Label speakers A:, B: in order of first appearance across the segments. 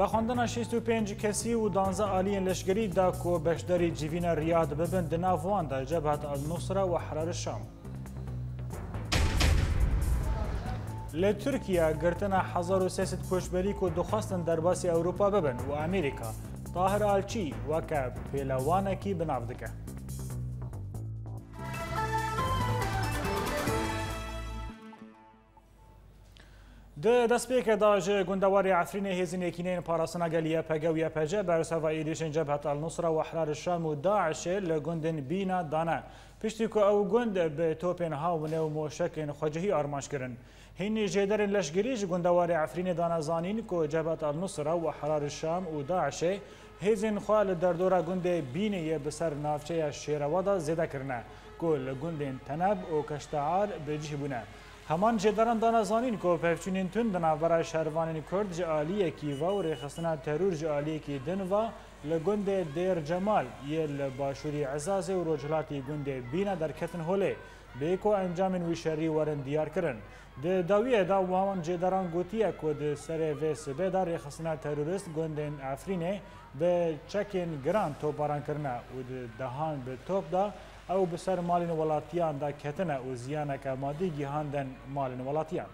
A: و خواندنا 65 کسی و 12 آلین لشگری دا کو بشدری جیوین ریاد ببن دناوان دا جبهت النصره و حرار الشام له ترکیه گرتنا 1300 کوشبری کو دخواستن درباسی اروپا ببن و امریکا طاهر آلچی وکه پیلوانکی بنافدکه د دەستپێکە داژێ گوندەواری ئەفرینە هێزینێکینەین پاراستنا گەلیە پەگە و یەپەجە بەرسەڤ ئیریشن جەب هەتال نووسرا و حرار شام و داعشێ لە گوندن بینا دانا پشتی کو ئەو گوند بە تۆپێن هاونێ و مۆشەکەن خۆجهی ئارماشکردن هینی ژێدەرن لەشگریش گوندەواری ئەفرینە دانازانین کۆ جەبەتال نووسرا و حرار شام و داعشێ هێزین خوا لە دەردۆرا گوندێ بینەیە بەسەر ناوچەیە شێرەوەدا زێدەکردە گۆل لە گوندێن تەنەب و کەشتەعار بێجی بوونە. همان جداران دانازانین که پفچونین تون دنا برای شهروانین کرد جعالی کی و و ریخستنا ترور جعالی کی دن و لگند دیر جمال یه لباشوری عزاز و رجلاتی گند بینا در کتن هوله بیکو انجام وی شری ورن دیار کرن د داویه دا وامن جداران گوتیه که د سر و سبه در ریخستنا تروریست گندن افرینه به چکین گران توپاران کرنه و دهان به توپ ده او به سر مالین ولاتیان دا کتنه و زیانه
B: که مادی گیهاندن مالین ولاتیان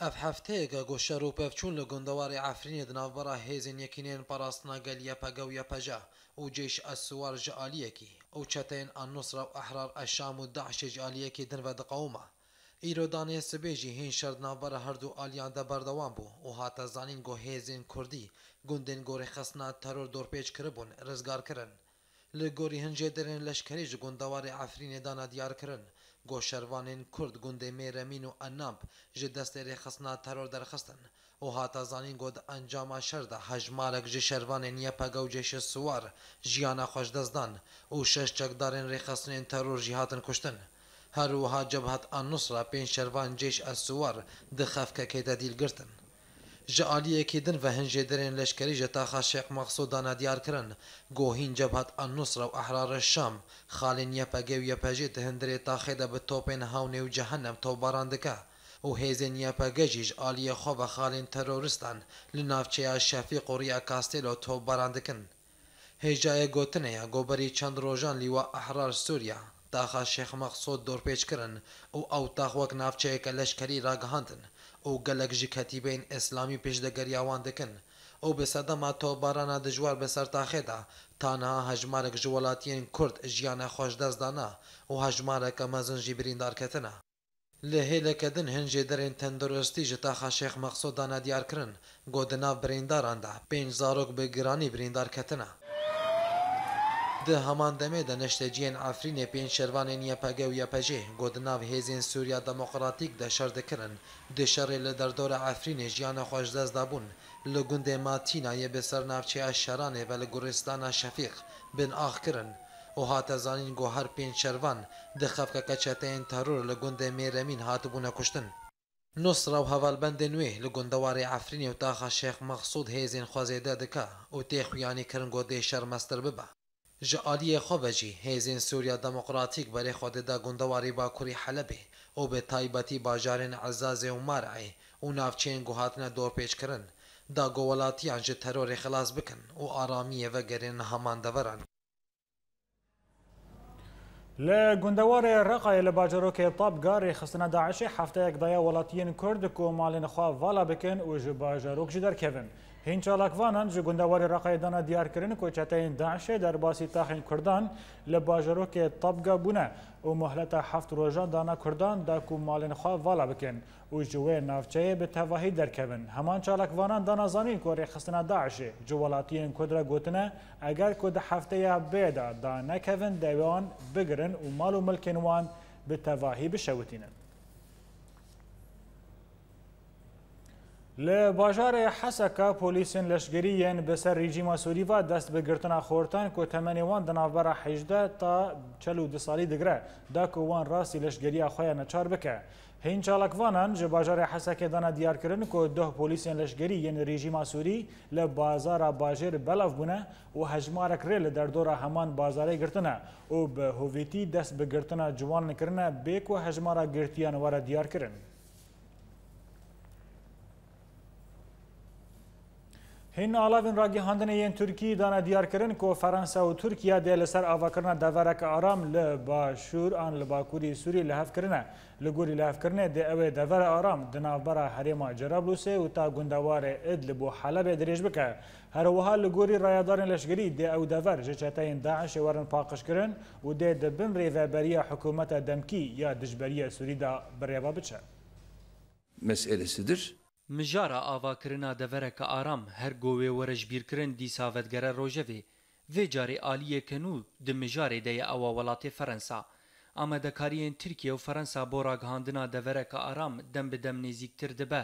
B: اف هفتەیەکە گۆشەر و پێفچوون لە گوندەواری ئافرینێ دناوبەرە هێزن یەکینێن پاراستناگەل یەپەگە و یەپەژە و جێش ئەسووار ژعالیەکی ئەو چەتێن ئەنووسرە و ئەحرار ئەشام و داعشێ جعالیەکی دنڤە دقەومە ئیرۆدانێ سبێژی هین شەردناوبەرە هەردوو ئالیان دەبەردەوام بوو و هاتە زانین گۆهێزین کوردی گوندên gorê xesna teror dorpêç kiribûn rizgarkirin. Li gorî hincê derên leşkerî ji gundawarê Efrînê dana diyarkirin. Goşervanên Kurd gundê Mêremîn û Enab ji destê rêxistina teror derxistin û hata zanîn got encama şer de hejmarek ji şervanên yepega û ceşê siwar jiyana xweş dezdan û şeş çekdarên rêxistinên teror jî hatin kuştin. Her wiha cebhat an Nusra pênc şervan ceş ez siwar di xefkekê de dîl girtin. ji aliyekê din ve hinjêderên leşkerî ji taxa Şeq Maqsudan'a diyar kirin. Gohîn cebhat an Nusra û Ehrarê Şam, xalên yepege û yepejê di hindirê taxê de bi topên hawnê û cehennem towbaran dike. û hêzên yepege jî ji aliyê xwe ve xalên terorîstan li navçeya Şefîq û Riya Kastêlo towbaran dikin. Hêjayê gotinê ya goberî çend rojan lîwa Ehrar Sûriya daxa Şex Maqsod dorpêç kirin û ew tax wek navçeyeke leşkerî ragihandin. و گەلک ژی کەتیبین ئەسلامی پێشدەگەریاوان دەکەن ئەو بێسەدەما تۆبارانە دژوار بەسەر تاخێدا تانەها هەژمارێک ji وڵاتیان کورد ژیانە خۆشدەستدانا و هەژمارەکە مەزنجی بریندارکەتنە لە هێلەکەدن هەنجێ دەرێن تەندروستی ji تاخا شێخ مەخسۆدانە دیارکردن گۆ دناو برینداراندا پێنج زارۆک بە گرانی بریندارکەتنە د همان دمه د نشتجین افرین پین شروان یپگه و یپجه گودناو هیزین سوریا دموقراتیک ده شر دکرن ده شر لدردور افرین جیان خوش دست دابون لگند ماتینا یه بسر نفچه اشرانه و لگورستان شفیق بن آخ کرن و هات زانین گو هر پین شروان ده خفکه کچتین ترور لگند میرمین هات بونه کشتن نصر او هوالبند نوې لګوندواري عفرین او تاخه شیخ مقصود هیزن خوازیده دکا او تی خو یعنی کرن ګو دې شر مستر به جا آلی خوبجی هیزین سوریا دموکراتیک بری خود دا گندواری با کوری حلبه او به تایبتی باجارین عزاز و مرعی او نافچین گوهاتنا دور پیچ کرن دا گوولاتیان جه ترور خلاص بکن و آرامیه و گرین همان دورن
A: ل گندوار رقای ل باجروک طاب گاری خصنا داعش هفته یک دایا ولاتین کرد کو مالین خوا والا بکن و جه باجروک جدر کوین هینچالاکوانان ji gundewar Iraqê dana diyarkirin koçeteyên Daişê derbasî taxên Kurdan li bajarokê tabga bûne û mohleta heft rojan dana Kurdan da ku malên xwe vala bikin û ji wê navçeyê bi tevahî derkevin. Heman çalakvanan dana zanîn ku rêxistina Daişê ji welatiyên Kurd re gotine eger ku di hefteya bê de da nekevin dewan bigirin û mal û milkên wan bi tevahî bişewitînin. لباجار حسکا پلیسین لشگریین به سر ریجیما سوریوا دست به گرتنا خورتن که تمنی وان دنافبر 18 تا 42 سالی دگره دا که وان راسی لشگریا خویا نچار بکه هین چالکوانان جه باجار حسک دانا دیار کرن که ده پلیسین لشگری یعنی ریجیما سوری لبازار باجر بلف بونه و هجمارک ریل در دور همان بازاره گرتنه و به هویتی دست به گرتنا جوان نکرنه بیک و هجمارا گرتیان وارا دیار کرن هین آلاوین راگی هاندن این ترکی دانا دیار کرن که فرانسا و ترکیه دی لسر آواکرنا دورک آرام لباشور آن لباکوری سوری لحف کرنه لگوری لحف کرنه دی اوه دور آرام دنابرا حریم جرابلوسه و تا گندوار ادلب و حلب دریج بکه هر وها لگوری رایدارن لشگری دی او دور جچتین داعش ورن پاقش کرن و دی دبن ریوبری حکومت دمکی یا دجبری سوری دا بریبا بچه.
C: meselesidir.
D: Mijara avakirina devereke aram her govê were ji bîrkirin dîsa vedgere rojevê, vê carê aliyê kenû di mijarê de ye ewa welatê Ferensa. Amadekariyên Tirkiye û Ferensa bo ragihandina devereke aram dem bi dem nêzîktir dibe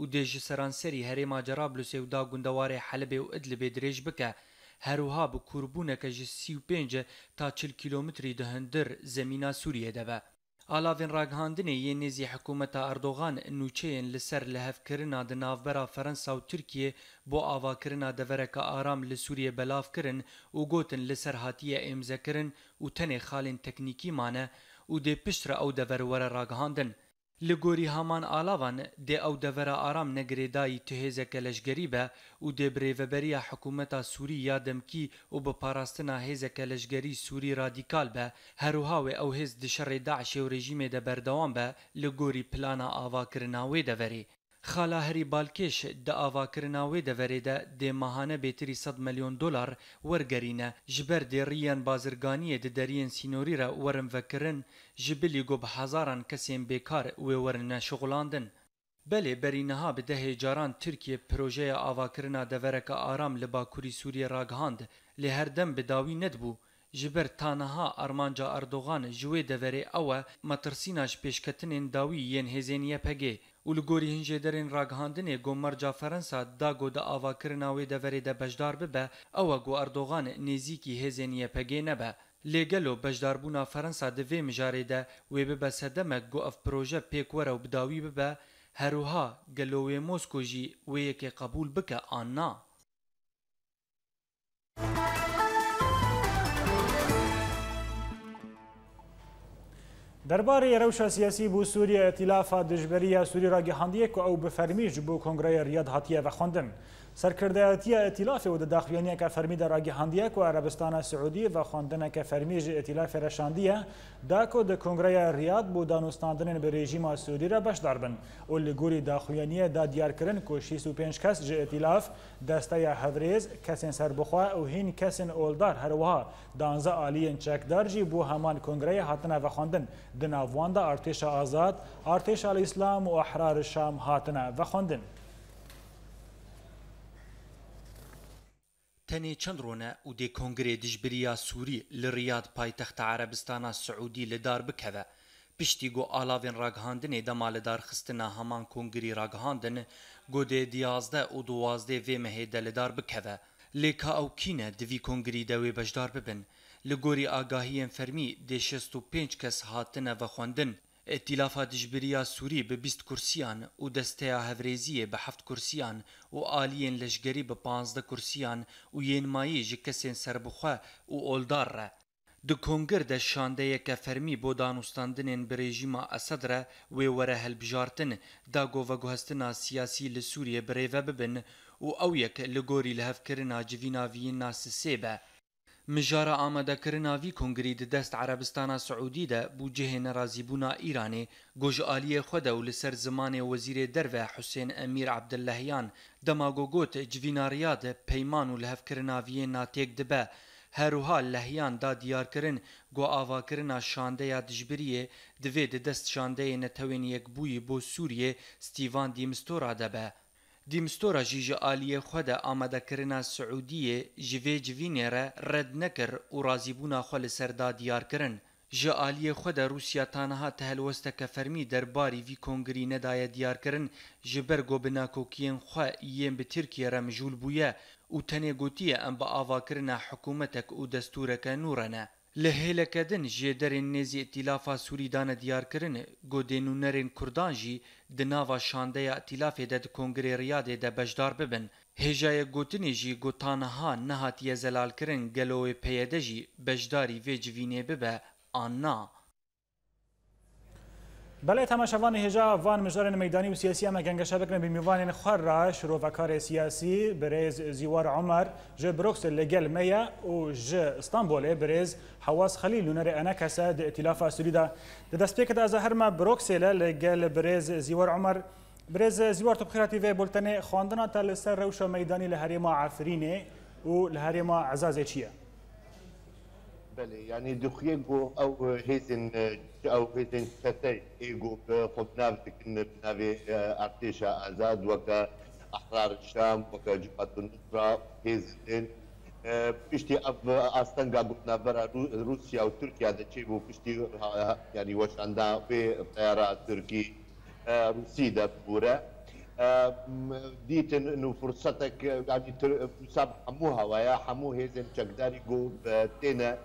D: û dê ji seranserî herêma Cerablusê û da gundewarê Helebê û Idlibê dirêj bike, heruha bi korbûneke ji sî û pêncî ta çil kîlometrî di hindir zemîna Sûriyê de be. Alavên raghandinê yê nêzî hikûmeta Erdogan nûçeyên li ser lehevkirina di navbera Ferensa û Tirkiye bo avakirina devereka aram li Sûriye belav kirin û gotin li ser hatiye êmzekirin û tenê xalên teknîkî mane û dê piştre ew deverwere ragihandin. Li gorî haman alavan dê ew devera aram negirêdayî tu hêzeke leşgerî be û dê bi rêveberiya hikûmeta Sûrî ya demkî û bi parastina hêzeke leşgerî Sûrî radîkal be, herûha wê e ew hêz di şerê Daişê û rejîmê de berdewam be li gorî plana avakirina wê de verê. خالا هەری بالکێش دە ئاواکردنا وێ دەڤەرێدە دێمەهانە بێتری 100 ملیۆن دلار وەرگەرینە ji ber dêriyan bazirganiyê di deriyên sînorî re werin vekirin ji bilî got bi hezaran kesên bêkar wê werine şixulandin. Belê berîneha bi dehê caran Tirkiye projeya avakirina devereka aram li Bakurî Sûriye ragihand lê herdem bi dawî nedbû. ji ber taneha armanca Erdogan ji wê deverê ew e metirsîna ji pêşketinên dawî yên hêzêniye pegê. û li gorî hincêderên raghandinê Gomarca Ferensa dago di avakirina wê deverê de bejdar bibe, ew e got Erdogan nêzîkî hêzên YPG nebe. Lêgelo bejdarbûna Ferensa di vê mijarê de wê bibe sedemek got ev proje pêkwere û bidawî bibe, heruha gelo wê Mosko jî wê yekê qebûl bike an na.
A: درباره روش سیاسی بو سوریه ائتلاف دژبری سوری را گهاندیه که او بفرمیج بو کنگره ریاد هاتیه و خواندن سرکردایەتی ئەتیلافی و دە داخوێنیەکە فەرمیدە ڕاگەهاندیە و عربستانە سعودی و خواندنەکە فەرمیژی ئەتیلافی ڕەشاندیە داکۆ دە کنگرەیە ڕیاد بۆ دانوستاندنن بە رێژیما سوودیرە بەشدار بن و لە گووری داخوێنیە دا دیارکردن کۆشیس و پێنج کەس ژ ئەتیلاف دەستەیە هەورێز کەسێن سەربخوا و هین کەسن ئۆلدار هەروەها دانزە عالیەن چەکدارژی بۆ هەمان کنگرەیە هاتنە بە خواندن دناواندا ئارتێشە ئازاد ئارتێشە ئیسلام و ئەحرار شام هاتنە بە خواندن.
D: تنه چند رونه او د کنگره دجبریا سوری لریاد پایتخت عربستان سعودی لدار بکوه پشتی گو آلاوین راگهاندن ده مالدار خستنا همان کنگری راگهاندن گو ده دیازده او دوازده وی مهیده لدار بکوه لیکا او کینه دوی کنگری دوی بجدار ببن لگوری آگاهی فرمی ده شست و پینج کس هاتنه و خوندن ائتلافا دجبریا سوری به 20 کرسیان و دستیا هفریزیه به 7 کرسیان و آلین لشگری به 15 کرسیان و ینمایی جکسین سربخه و اولدار ره. د کنګر د شانده یک فرمی بو دانوستاندنین برېژیما اسد را وی وره هلبجارتن دا ګووګهستنا سیاسي له سوریه بریوه ببن او او یک لګوري له فکرنا جوینا وین ناس سیبه مجارە ئامادەکردناوی کنگری د دەست عربستانە سعودیدا بوو جهێ نەڕازیبوونا ئیرانێ گۆژعالیە خۆدە و لەسەر زمانێ وەزیرێ دەرڤە حوسێن ئەمیر عبدلهیان دەماگۆگۆت جڤیناریات پەیمان و لە هەفکردناویە ناتێک دەبە. هەروها لەهیاندا دیارکردن گۆ ئاواکردنا شاندەیە دژبریە دوێ دەست شاندەیە نەتەوێن یەکبووی بۆ سووریێ ستیڤان دیمستۆرا دەبە. دیمستورا جیج آلیه خود آمده کرنا سعودیه جوی جوینه را رد نکر و رازیبونا خو لسردا دیار کرن. جه آلیه خود روسیا تانها تهلوست که فرمی در باری وی کنگری ندایه دیار کرن جبر گوبنا کوکین خو ایم به ترکیه را مجول بویه و تنه گوتیه ام با آوا کرنا حکومتک و دستورک نورنه. لهیلکدن جې درې نېزي ائتلافا سوریدان دیار کرن ګودینونرین کوردان جی د ناوا شانده ائتلاف د کنګری ریاد د بشدار ببن هجای ګوتنی جی ګوتانها نهات یزلال کرن ګلوې پیدجی بشداری وجوینه ببه آنا
A: بله تماشاوان هجا وان مجدارن میدانی و سیاسی اما گنگ شبکن به میوان خور را شروع و کار سیاسی بریز زیوار عمر جه بروکس لگل میا و جه استانبول بریز حواس خلیل لونر انا کسا ده اتلاف سوری ده ده دست پیک ده زهر ما بروکس لگل بریز زیوار عمر بریز زیوار تو بخیراتی و بلتن خواندنا تا لسر روش میدانی لحریم عفرینه و لحریم عزاز چیه؟
C: بالي يعني دوخيجو او هيزن او هيزن شتي ايجو خبنا بتكن بنابي آه، ارتيشا ازاد وكا احرار الشام وكا جبهه النصره هيزن آه، بشتي اف اصلا قلنا برا روسيا وتركيا هذا شيء بشتي يعني واش عندها في طيارات تركي آه، روسي ده بورا ديت انه فرصتك يعني مسابقه حموها ويا حمو هيزن تشكداري جو تينا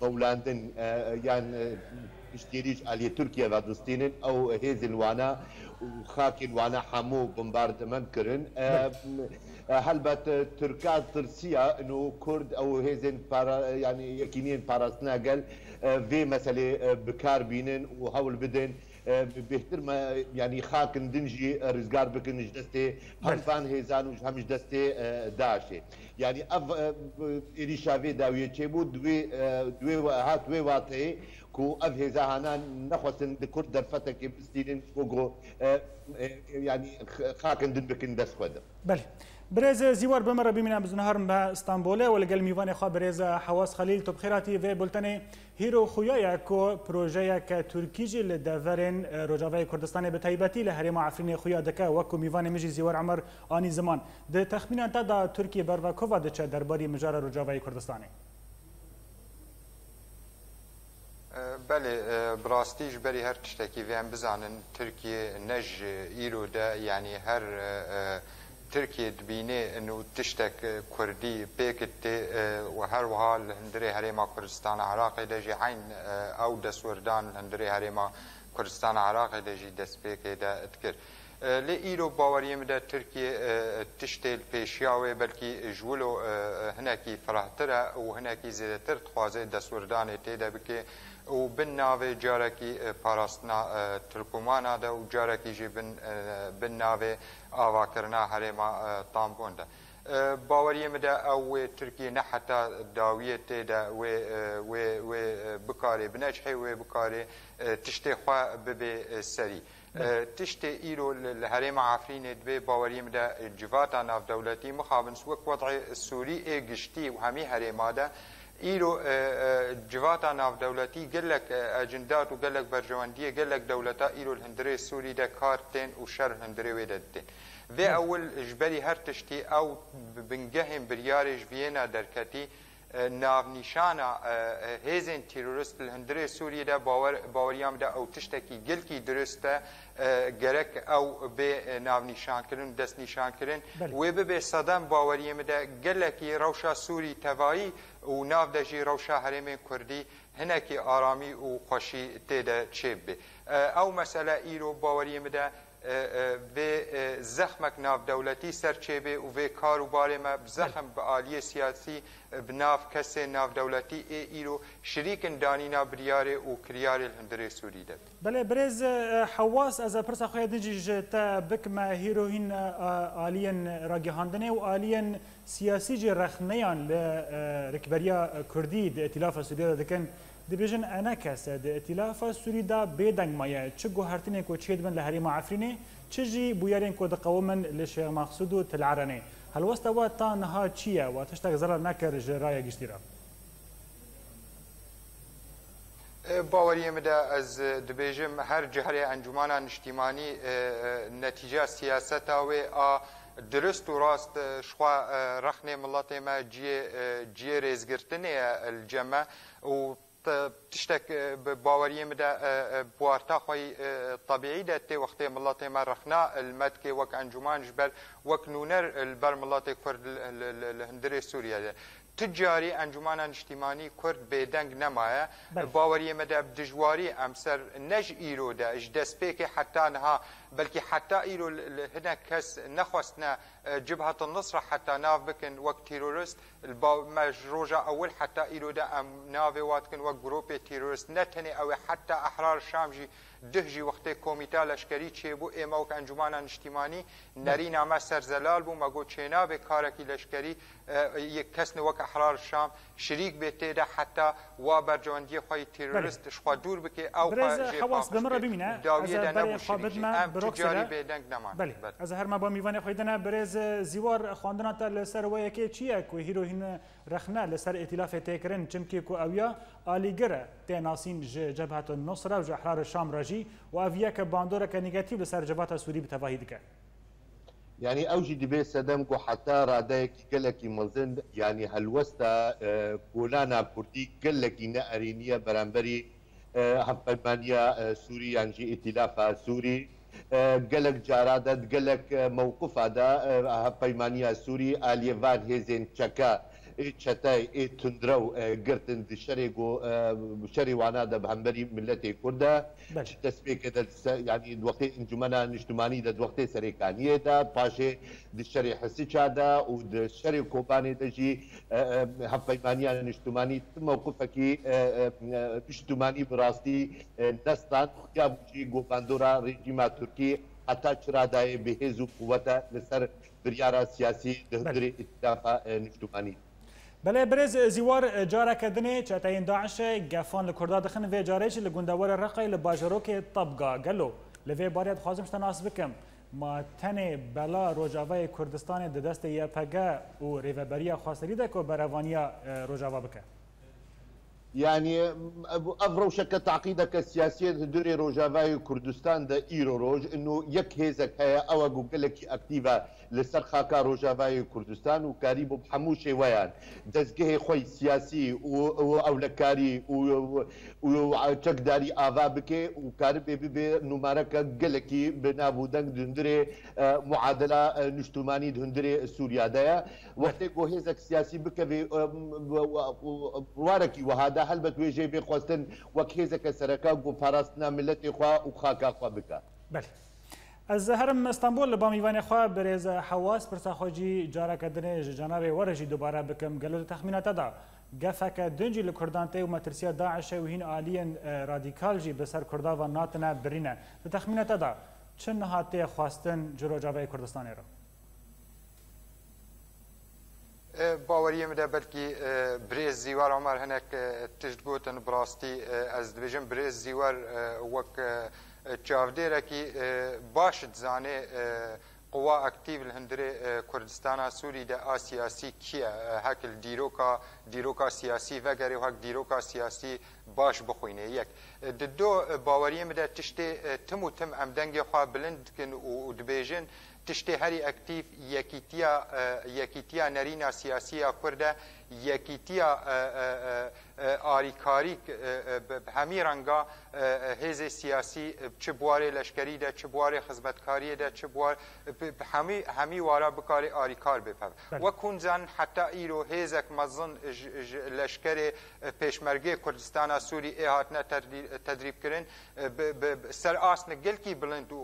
C: بولندن تركيا آه، آه، آه، پشتێریش ئالی تورکیەوە دەستێنن ئەو هێزن الوانا خاکین وانە هەموو بمباردەمەند کردن هەلبەت تورکا ترسیە و کورد ئەو هێزن ینی یەکینین پاراستناگەل vê meselê bikar bînin û hewl بهتر ما یعنی خاکن دنجی رزگار بکنش دسته هەمفان هێزان و هەمیش دەستێ داشێ یعنی ئەف ئێری شاوێ داویە چێ بوو دوێ دوێ هات وێ واتەیە کو ئەف هێزاهانان نەخواستن کورد دەرفەتەکێ بستیرن کۆگۆ ینی خاکن دن بکن دەستخواردم.
A: برز زیوار بمر ببینم بزنهارم به استانبوله و لگل میوان خواه برز حواس خلیل تو بخیراتی و بلتن هیرو خویای کو پروژه که ترکی جی لدورن رجاوه کردستان به تایبتی لحریم عفرین خویا دکا وکو میوان مجی زیوار عمر آنی زمان ده تخمینان تا دا ترکی بر و کوا دچه درباری مجار رجاوه کردستانه
E: بله براستیش بری هر تشتکی و هم بزانن ترکیه نج ایرو ده یعنی هر اه ترکیه دبینه انو تشتک کردی پیکت و هر وها لهندری هریما کردستان عراقی دجی عین او دسوردان لهندری هریما کردستان عراقی دجی دست پیکه دا اتکر لی ایرو باوریم ده ترکیه تشتیل پیشیاوه بلکی جولو هنکی فرحتره و هنکی زیدتر تخوازه دسوردان تیده بکه و بن ناوی جارکی پاراستنا ترکمانا ده و جارکی جی بن, بن ناوی آوا کرنا حرما تامبون ده باوریم ده او ترکیه نه حتی داویه تی ده و, و, و بکاره بنجحه و بکاره تشتی خواه ببه سری تشتی ایرو الهرم عفرین دبی باوریم ده جواتا ناف دولتی مخابنس وک وضع سوری گشتی و همی هرماده ده ایرو جواتا ناو دولتی گلک اجندات و گلک برجواندیه گلک دولتا ایرو الهندره سوری ده کارتن و شر هندره ویددن و اول جبری هر تشتی او بنگهم بریارش وینا درکتی ناو نشانا هیزن تیروریست الهندره سوریه ده باور باوریام ده او تشتکی گلکی درسته گرک او به ناو نشان کردن دست نشان کردن و به صدام باوریم ده گلکی روشا سوری توایی و ناف ده جی روشا هرم کردی هنکی آرامی و خوشی تیده چه بی او مسئله ای رو باوری مده به زخمک ناف دولتی سرچه به و به کار و باره ما زخم به عالی سیاسی بناف کسی ناف دولتی ای ایرو شریک دانی نابریار و کریار الهندر سوری داد
A: بله برز حواس از پرس خوی دنجی تا بکما هیروین آلین راگهاندنه و آلین سیاسی جی رخنیان لرکبریا کردی ائتلاف سوریه دکن دبیژن انا کسه د ائتلاف سوری دا بيدنگ مایا چه گوهرتنه کو چید من لهری معفرینه چه جی بویارین کو د قومن لشه مقصود و تلعرنه هل وسته و تا نها چیه و تشتک زرار نکر جرای گشتیره
E: باوری مدا از دبیجم هر جهره انجمن اجتماعی نتیجه سیاست او درست و راست شخوا رخنه ملت ما جی جی ریزگرتنه الجمع و the تشتێک بە باوەریێمدا بوارتا خۆی طبیعی دە تێ وەختێ مڵاتی مە ڕخنا المەتکێ وەک ئەنجومانش بەر وەک نونەر بەر مڵاتی کورد هەندێ سووریا دە. تجاری ئەنجومانە نیشتیمانی کورد بێدەنگ نەمایە باوەریێمەدە دژواری ئەمسەر نەژ ئیرۆدا ژ دەستپێکی حتانها بلکی حتا ئیرۆ هەنە کەس نەخواستنە جبهة النصر حتى نافكن وك تيرورست الباو مج روجا اول حتى ايرودا ام نافي واتكن وك جروبي تيروس نتني او حتى احرار الشام ده جی وقتی کمیته لشکری چه بو ایما و انجمن انشتیمانی نری نامه سرزلال بو مگو چینا به کارکی لشکری یک کس نوک احرار شام شریک به تیدا حتی و برجواندی خواهی تیرورست شخوا دور بکی او برز حواس بمره ببینه داویه دنبو شریکی ام تجاری به دنگ نمان بله
A: از هر ما با میوانه خویدنه برز زیوار خواندنه تا لسر و یکی چیه که هیروهین رخنه لسر ائتلاف تکرن چمکی که اویا آلیگره تیناسین جبهت النصره و احرار شام راجی خارجی و اویه که باندوره که نگاتیو لسر جبهت سوری بتواهی دکه
C: يعني اوجي دبي سدام كو حتى رادايك قلكي مزن يعني هلوستا كولانا كردي قلكي نارينيا برامبري هم برمانيا سوري يعني ائتلاف سوري قلك جارادة قلك موقف هذا هم برمانيا سوري اليفان هيزن تشكا چتای ای تندرە و گرتن شەرێک و شەری وانادە بە هەمبەری ملەتی کووردە دەستپێکە ینی دوختەی ئنجومەە نیشتمانی لە دوختەی سەرەکانیەدا پاشێ دشەری حسی چادا و شەری کۆبانی دەژی هەفەیمانیان نیشتمانی تمەوقفەکی پیشتمانی بڕاستی دەستان خیا بچی گۆپاندۆرا ڕێژیما تورکی حتا چرادایە بەهێز و قووەتە لەسەر بریارە سیاسی دەهدرێ ئتلافە نیشتمانی
A: بله برز زیوار جاره کدنه چه تاین داعش گفان لکردا دخن وی جاره چه لگندوار رقی لباجرو که طبقا گلو لوی باریت خوازم شتا ناس بکم ما تن بلا روجاوه کردستان ده دست یپگه و ریوبریا خواستری ده که بروانیا روجاوه بکه
C: يعني أفروشك تعقيدك السياسية دوري روجافاي كردستان دا إيرو روج إنه يك هيزك هيا أو جوجلك أكتيفا لسرخا كا روجافاي كردستان وكاريبو بحموشي ويان دزجه خوي سياسي وأولكاري وتقداري آذابك وكارب بنمارك جلكي بنابودنك دندري معادلة نشتماني دندري سوريا دايا وقت هيزك سياسي بك واركي وهذا لە هەلبەت وێژێ بێخواستن وەک هێزەکە سەرەکە بۆ پاراستنا ملەتی خوا و خاکخوا بکە
A: ئەز هەرم ئەستانبول لە بامیوانێخوا برێزە حواز پرساخۆجی جارەکە دنێژ جاناوێ وەرەژی دووبارە بکەم گەل لە تەخمینەتەدا گەفەکە دنجی لە کوردان تێ و مەترسیە داعشە و هین عالیەن رادیکالژی بەسەر کورداوە ناتنە برینە لە تەخمینەتەدا چند هاتەیە خواستن جرۆجاوی کوردستانێرە
E: باوەریەمە دا بەلکی برێز زیوار ئەمار هەنێک تشت گوتن بڕاستی ئەس دبێژم برێز زیوار وەک چاودێرەکی باشت زانێ قوا ئەکتیڤ لە هەندرێ کوردستانە سووریدا ئاسیاسی کیە هەکل دیرۆکە دیرۆکە سیاسی ڤگەری هەک دیرۆکە سیاسی باش بخوینێ یەک دو باوەریەمەدا تشتێ تم و تم ئەم دەنگی خوا بلند بکن و دبێژن تشتهری اکتیف یکیتیا, یکیتیا نرینا سیاسی کرده یکیتیا آریکاری به همی رنگا هز سیاسی چه بوار لشکری ده چه بوار خدمتکاری ده چه بوار همی, همی وارا بکار آریکار بپد و کنزن حتی ایرو هزک مزن لشکر پیشمرگی کردستان سوری ای هاتنه تدریب کرن سر آسن گلکی بلند و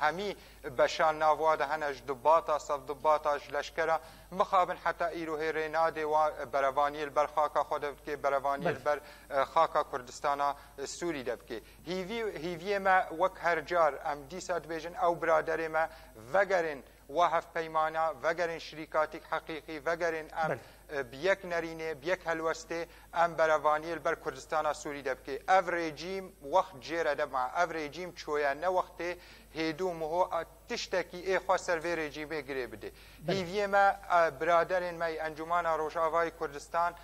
E: همی بشان بەشان ناوادە دباتا دوباتە دباتا دوباتەش لەشکرە مخابن حتی ایروه ریناده و بروانی البر خاکا خود بکی بروانی البر خاکا کردستانا سوری دبکی هیوی, هیوی ما وک هر جار ام دیسا دبیجن او برادر ما وگرن و هف پیمانا وگرن شریکاتیک حقیقی وگرن ام بل. بیک نرینه بیک هلوسته ام بروانی بر کردستان سوری دب که او رژیم وقت جیره دب مع او رژیم چویا نه وقت هیدو مهو تشتکی ای خواه سروی رژیمه گره بده بیوی ما برادرین ما انجمن روشاوای کردستان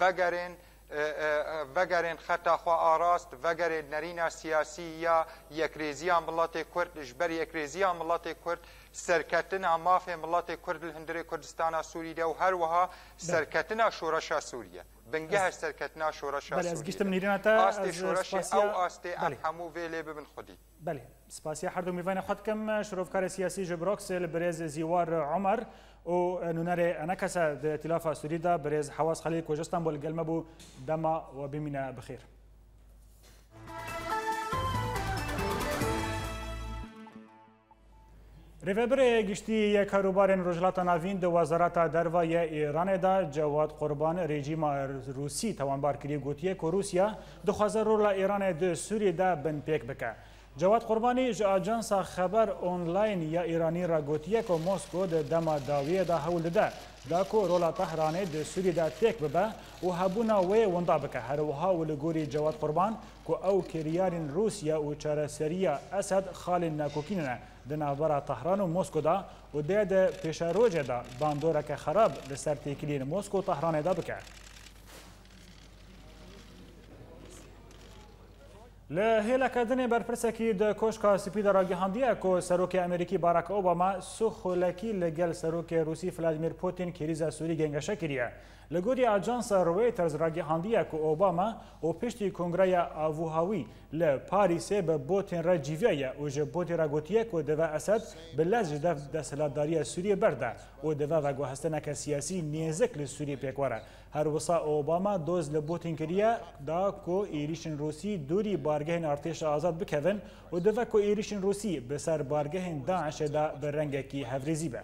E: وگرین وگرین خطا خوا آراست وگرین نرینا سیاسی یا یکریزی ملت کرد جبر یکریزی ملت کرد سەرکەتنا مافێ مڵاتی کورد هەندری کوردستانە سووریدا و هەروەها سەرکەتنا شۆڕەشا سووریە بنگە هەر سەرکەتنا شۆڕەشا گشتم نیرێنەتە ئاستی شۆڕەشی ئەو ئاستی هەموو وێ لێ ببن خودی
A: بەێ سپاسی هەردوو میوانە خودکەم شرۆڤکاری سیاسی ژە برۆکسل برێز زیوار عمر. و نونەرێ ئەە کەسە تلافا سووریدا برێز حواز خەلی کوژستان بۆ لەگەلمە بوو دەما و ببینە بخیر. ریوبر گشتی یک کاروبارین رجلات ناوین دو وزارت دروای ایران دا جواد قربان رژیم روسی توانبار کری گوتیه که روسیا دخوازه رولا ایران دو سوری دا بن پیک بکه. جواد قربانی جا آجانس خبر آنلاین یا ایرانی را گوتیه که موسکو دا دما داویه دا حول ده. داکو رولا تهرانه د سوریه د تک به او هبونه وې وندا بکه هر وها ولګوري جواد قربان کو او کریارن روسیا او چاره سریه اسد خال ناکوکینه د ناورا تهران او موسکو دا او د پېښروجه دا باندوره که خراب لسر تکلین موسکو تهران دا بکه له هیله کردن برپرسکی د کوشکا سپیده را گهاندیه که سروک امریکی باراک اوباما سو خولکی لگل سروک روسی فلادیمیر پوتین کریز سوری گنگشه کریه لگوری آجانسا رویترز راگهاندیه که اوباما و پشتی کنگره آووهاوی ل پاریسه به بوتن را جیویه و جه بوتن را گوتیه که دو اسد به لز جدف دستلاداری سوریه برده و دو وگو هستنک سیاسی نیزک لسوریه پیکواره هر وسا اوباما دوز ل بوتن کریه دا که ایریشن روسی دوری بارگهن ارتش آزاد بکوین و دو که ایریشن روسی به سر بارگهن داعش دا به رنگکی هفریزی به.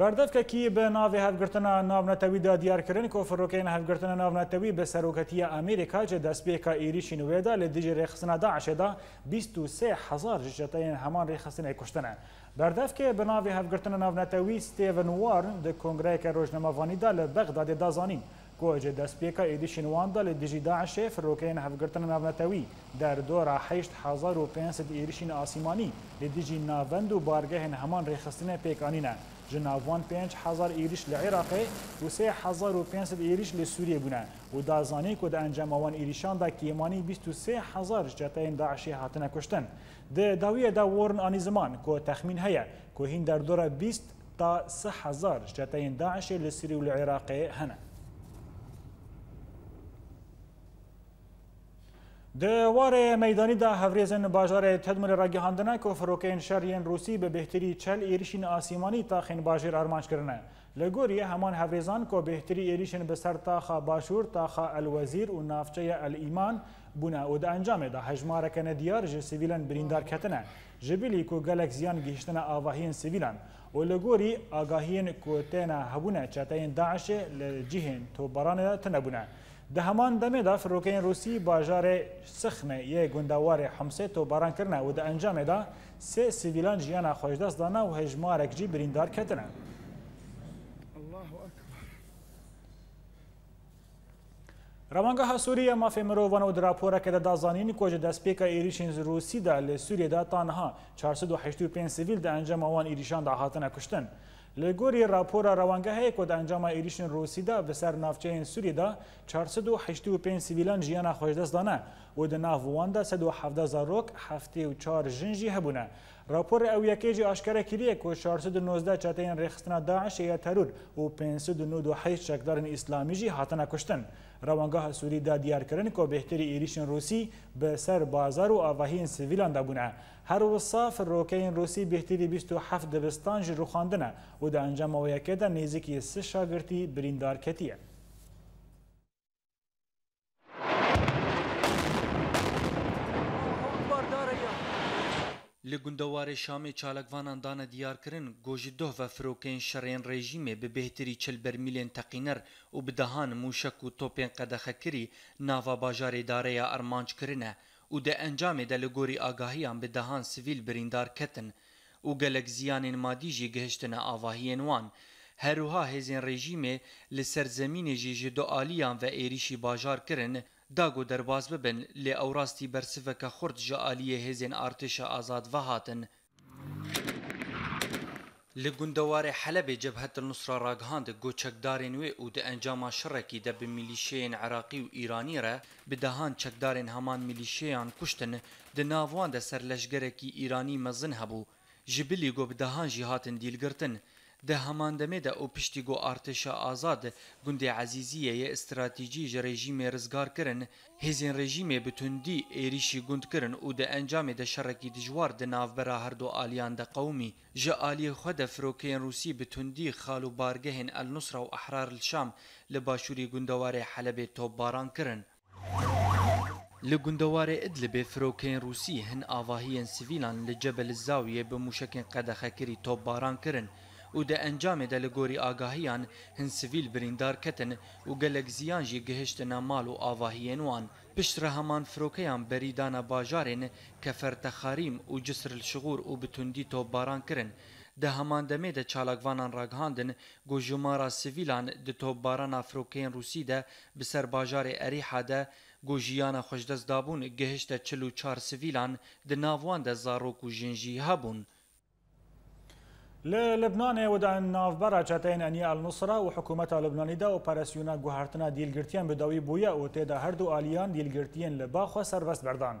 A: بەردەفکەکی بە ناوێ هەفگرتنە ناونەتەویدا دیارکردن کۆفرۆکەین هەفگرتنە ناونەتەوی بە سەرۆکەتیە ئەمریکا جە دەستپێکە ئێریشی نوێدا لە دیژە ڕێخستنەدا عشێدا 23هزار ژژەتەین هەمان ڕێخستنی کوشتنە. بەردەفکێ بە ناوێ هەفگرتنە ناونەتەوی ستێڤن وار دە کۆنگرایکە ڕۆژنەمەوانیدا لە بەغدا دێدازانین. گۆجێ دەستپێکە ئێدیشی نواندا لە دیژیدا عشێ فرۆکەین هەفگرتنە ناونەتەوی دەردۆرا 500 500 ئێریشین ئاسیمانی لە دیژی ناوەند و بارگەهێن هەمان ڕێخستنە پێکانینە. جناوان پنج هزار ایریش لعراقه و سه هزار و پنج ایریش لسوریه بودن. و دا که در انجام آن ایریشان دا کیمانی بیست و سه هزار جتاین داعشی هاتنه کشتن در داویه داورن آن زمان که تخمین هیا که این در دوره بیست تا سه هزار جتاین داعشی لسوریه و لعراقه هنه ده وار میدانی ده هفریزن باجار تدمر را گهاندنه که فروکین شرین روسی به بهتری چل ایریشین آسیمانی تا خین باجر ارمانش کرنه. لگوری همان هفریزان که بهتری ایریشین به سر تاخا باشور تاخا الوزیر و نافچه الایمان بونه او ده انجام ده هجمارکن دیار جه سیویلن بریندار کتنه. جبیلی که گلک زیان گیشتن آواهین سیویلن. و لگوری آگاهین که تینا هبونه چتین داعش لجیهن تو برانه تنبونه. ده همان دمه دا فروکین روسی باجار سخم یه گندوار حمسه تو باران کرنه و ده انجام دا سه سیویلان جیان خوشدست دانه و هجمارک جی بریندار کتنه روانګه سوریه مافه مروونه د راپوره کې د دازانین کوجه د سپیکر ایریشن روسی د سوریه د تنها 485 سیویل د انجام وان ایریشان د هاتنه کشتن لگوری راپور روانگه که در انجام ایریشن روسی دا به سر نافچه این سوری دا 485 سیویلان جیان خوش دست دانه و در نافوان دا 117 زاروک 74 جنجی هبونه راپور او یکی جی آشکره کریه که 419 چطه این رخستنا داعش یا ترور و 598 شکدارن اسلامی جی حاطنه کشتن روانگاه سوری دا دیار کردن که بهتری ایریشن روسی به سر بازار و آواهین سیویلان دا بونه هر وصاف روکین روسی بهتری 27 دبستان جی روخاندنه و دا انجام ویکه دا نیزکی سه شاگرتی بریندار کتیه
D: Li gundewarê Şamê çalakvanan dana diyarkirin gojidoh ve firokên şerên rejîmê bi bêhtirî çil bermîlên teqîner û bi dehan mûşek û topên qedexekirî nava bajarê dareya armanc kirine û de encamê de li gorî agahiyan bi dehan sivîl birîndar ketin û gelek ziyanên madî jî gihiştine avahiyên wan. Heruha hêzên rejîmê li ser zemînê jî ji do aliyan ve êrişî bajar kirin داگو دەواز ببن لێ ئەو ڕاستی بەرسفەکە خورد ژە عالیە هێزێن ئارتشە ئازاد ڤهاتن. لە گوندەوارێ حەلەبێ جەبهەت نووسرا ڕاگهاند گۆچەکدارێن وێ و دە ئەنجاما شڕێکی دە بە میلیشەیەن عراقی و ئیرانیرە بدەهان چەکدارێن هەمان میلیشەیان کوشتن دە ناوان دەسەر لەشگەرەکی ئیرانی مەزن هەبوو ژبلی گۆبدەهان ژی هاتن دیلگرتن د هماندمه د او پشتیګو ارتش آزاد ګوند عزیزیه استراتیجی ژ رژیم رزګار کرن هیزین رژیم بتوندی ایریشی ګوند کرن او د انجام د شرکی د جوار د ناوبرا هر دو الیان د قومي ژ الی خود فروکین روسی بتوندی خالو بارګهن النصر او احرار الشام لباشوری ګوندوار حلب توپ باران کرن لگوندوار ادلب فروکین روسی هن آواهین سیویلان لجبل الزاویه به موشکین قدخه کری توپ باران کرن û di encamê de li gorî agahiyan hin sivîl birîndar ketin û gelek ziyan jî gihiştina mal û avahiyên wan piştre heman firokeyan berîdana bajarên kefertexarîm û cisrilşiğûr û bi tundî topbaran kirin di heman demê de çalakvanan raghandin got jimara sivîlan di topbarana firokeyên Rûsî de bi ser bajarê Erîha de got jiyana xweşdest dabûn gihişte çil û çar sivîlan di navwan de zarok û jin jî hebûn. لبنان
A: ودان نافبرا چتین انیا النصره و حکومت لبنانی دا اپراسیونا گوهرتنا دیلگرتیان بدوی بويا و تیدا هر دو آلیان دیلگرتیان لباخو سربست بردان.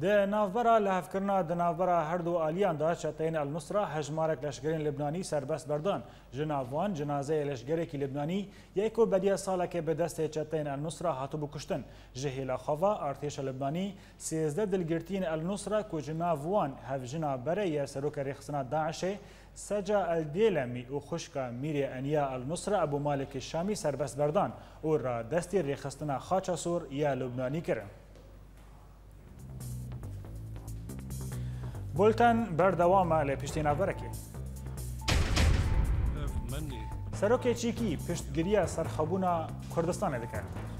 A: ده نافبرا لهفکرنا ده ناف هر هردو آلیان دا چتین النصره هجمارک لشگرین لبنانی سربست بردان. جناوان جنازه کی لبنانی یکو بدیا ساله که به دست چتین النصره هاتو بکشتن. جهیلا خوا ارتش لبنانی سیزده دلگرتین النصره کو جناوان هف جنابره یا سروک ریخسنا داعشه سجا الدیلمی او خشکا میری انیا النصر ابو مالک شامی سربست بردان او را دستی ریخستنا خاچا سور یا لبنانی کرن بولتن بردوام لی پشتینا برکی سروک چیکی پشتگیری سرخبونا کردستان دکرد